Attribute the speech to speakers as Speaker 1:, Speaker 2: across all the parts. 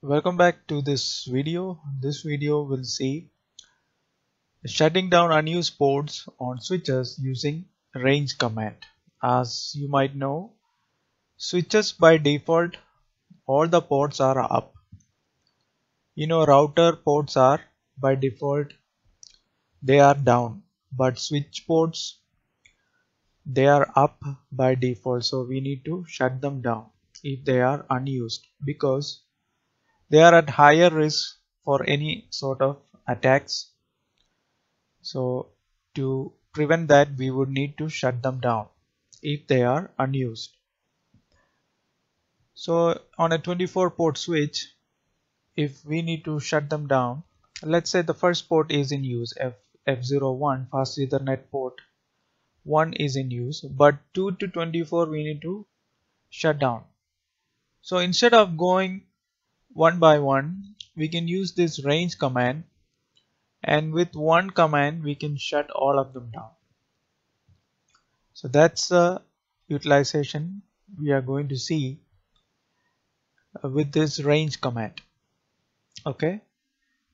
Speaker 1: Welcome back to this video. This video will see shutting down unused ports on switches using range command. As you might know, switches by default all the ports are up. You know router ports are by default they are down but switch ports they are up by default so we need to shut them down if they are unused because they are at higher risk for any sort of attacks. So to prevent that we would need to shut them down if they are unused. So on a 24 port switch if we need to shut them down let's say the first port is in use F F01 fast ethernet port 1 is in use but 2 to 24 we need to shut down. So instead of going one by one we can use this range command and with one command we can shut all of them down. So that's the utilization we are going to see uh, with this range command. Okay?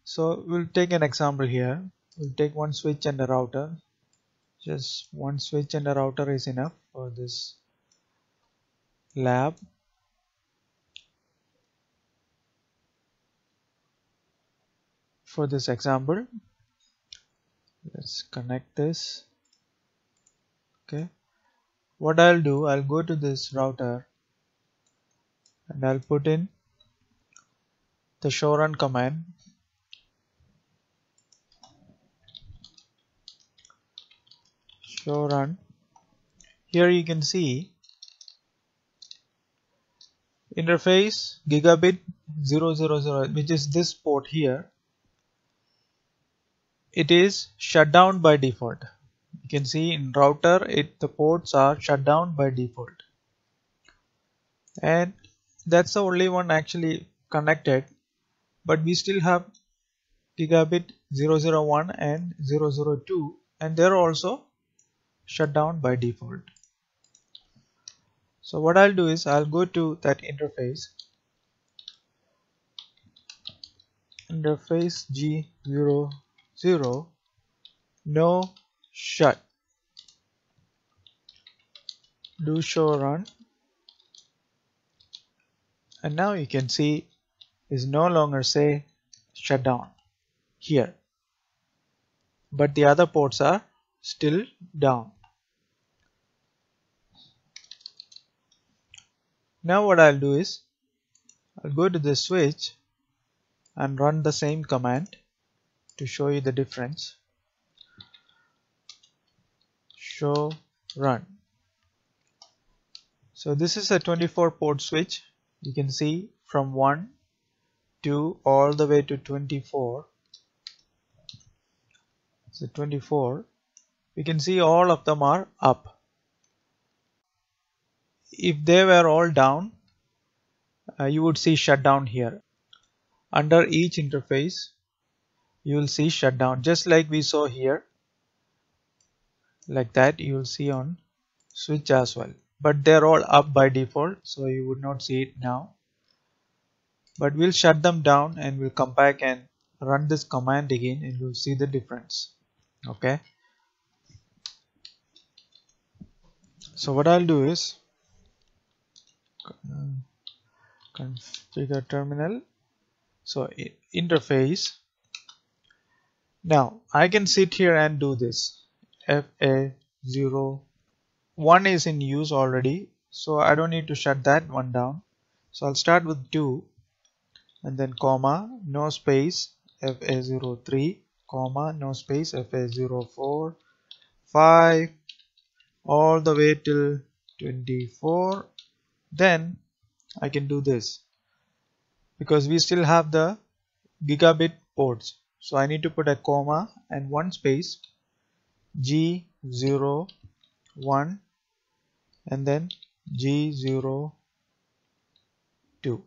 Speaker 1: So we'll take an example here. We'll take one switch and a router. Just one switch and a router is enough for this lab for this example. Let's connect this. Okay. What I'll do I'll go to this router and I'll put in the show run command. Show run. Here you can see interface gigabit 000 which is this port here it is shut down by default. You can see in router it the ports are shut down by default. And that's the only one actually connected but we still have gigabit 001 and 002 and they're also shut down by default. So what I'll do is I'll go to that interface. Interface G0 0 no. Shut. Do show run. And now you can see is no longer say shut down. Here. But the other ports are still down. Now what I'll do is I'll go to the switch and run the same command to show you the difference. Show run. So this is a 24 port switch. You can see from 1 to all the way to 24 so 24 you can see all of them are up. If they were all down uh, you would see shutdown here. Under each interface you will see shutdown just like we saw here. Like that you will see on switch as well. But they're all up by default so you would not see it now. But we'll shut them down and we'll come back and run this command again and you'll see the difference. Okay? So what I'll do is configure terminal. So interface now I can sit here and do this. FA0 1 is in use already so I don't need to shut that one down. So I'll start with 2 and then comma no space FA03 comma no space FA04 5 all the way till 24 then I can do this because we still have the gigabit ports so I need to put a comma and one space G0 1 and then G0 2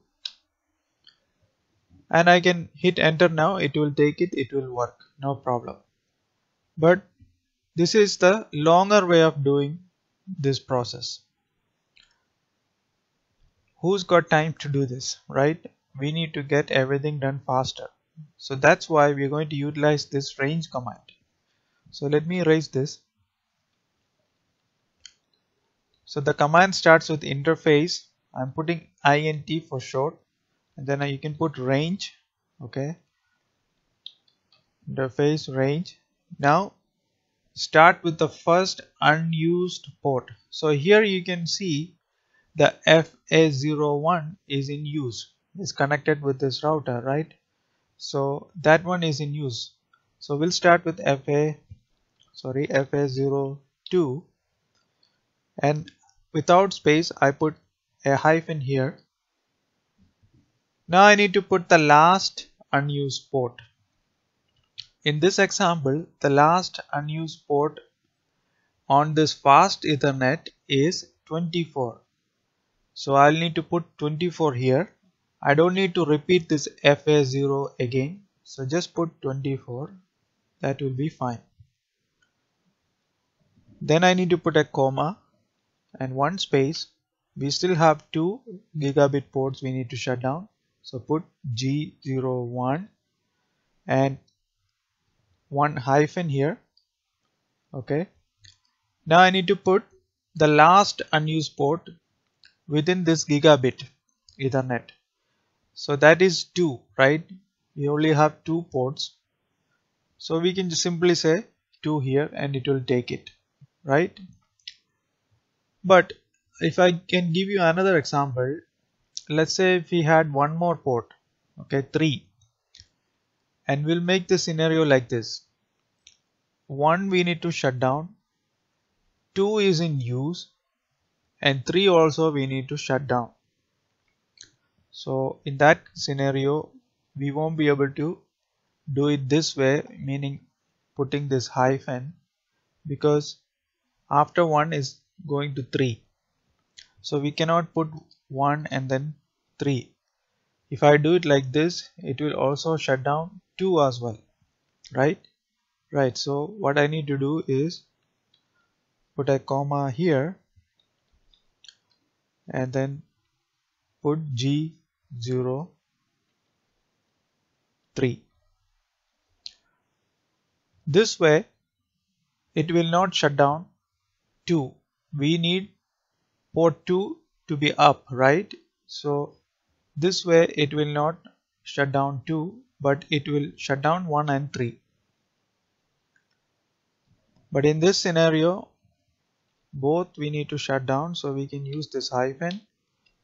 Speaker 1: and I can hit enter now. It will take it. It will work. No problem. But this is the longer way of doing this process. Who's got time to do this right? We need to get everything done faster so that's why we're going to utilize this range command. So let me erase this. So the command starts with interface. I'm putting int for short. And then you can put range okay? Interface range. Now start with the first unused port. So here you can see the FA01 is in use. Is connected with this router right so that one is in use. So we'll start with FA sorry FA02 and without space I put a hyphen here. Now I need to put the last unused port. In this example the last unused port on this fast ethernet is 24 so I'll need to put 24 here I don't need to repeat this FA0 again. So just put 24 that will be fine. Then I need to put a comma and one space. We still have two gigabit ports we need to shut down. So put G01 and one hyphen here. Okay. Now I need to put the last unused port within this gigabit ethernet so that is 2 right? We only have two ports. So we can just simply say 2 here and it will take it right? But if I can give you another example let's say if we had one more port okay 3 and we'll make the scenario like this. One we need to shut down. Two is in use. And 3 also we need to shut down so in that scenario we won't be able to do it this way meaning putting this hyphen because after 1 is going to 3 so we cannot put 1 and then 3 if I do it like this it will also shut down 2 as well right? Right so what I need to do is put a comma here and then put G0 3 this way it will not shut down. 2 we need port 2 to be up right? So this way it will not shut down 2 but it will shut down 1 and 3 but in this scenario both we need to shut down so we can use this hyphen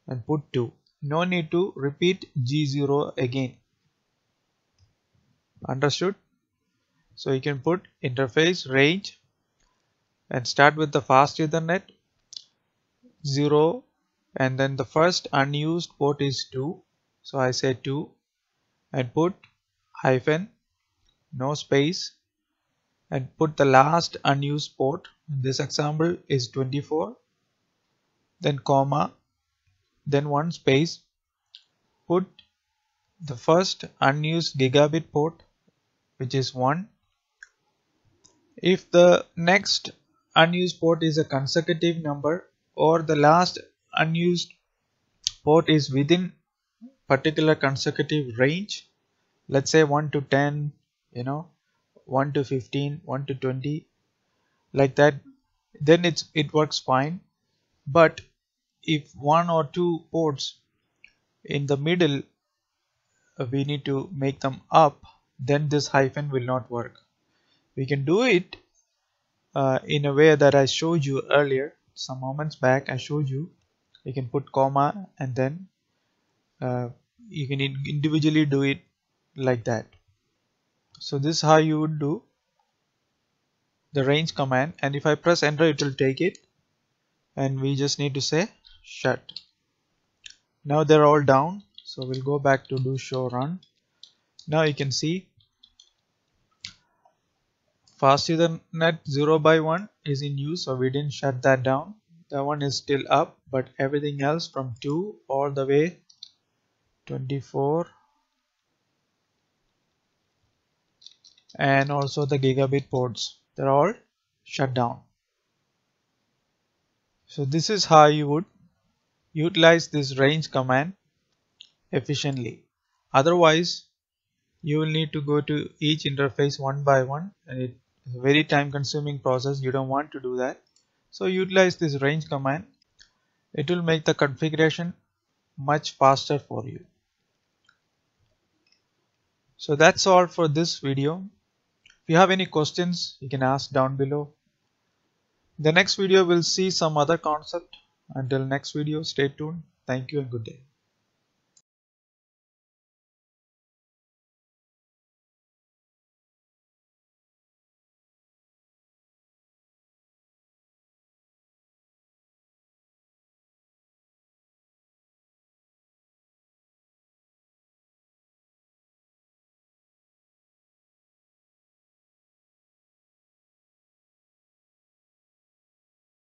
Speaker 1: and put 2 no need to repeat G0 again. Understood? So you can put interface range and start with the fast ethernet. 0 and then the first unused port is 2 so I say 2 and put hyphen no space and put the last unused port. In this example is 24 then comma then one space put the first unused gigabit port which is 1 if the next unused port is a consecutive number or the last unused port is within particular consecutive range let's say 1 to 10 you know 1 to 15 1 to 20 like that then it's it works fine. But if one or two ports in the middle uh, we need to make them up then this hyphen will not work. We can do it uh, in a way that I showed you earlier some moments back I showed you. You can put comma and then uh, you can individually do it like that. So this is how you would do the range command and if I press enter it will take it. And we just need to say shut. Now they're all down so we'll go back to do show run. Now you can see fast ethernet 0 by 1 is in use so we didn't shut that down. That one is still up but everything else from 2 all the way 24 and also the gigabit ports they're all shut down. So this is how you would utilize this range command efficiently. Otherwise you will need to go to each interface one by one and it's a very time consuming process. You don't want to do that. So utilize this range command. It will make the configuration much faster for you. So that's all for this video. If you have any questions you can ask down below. The next video will see some other concept until next video stay tuned. Thank you and good day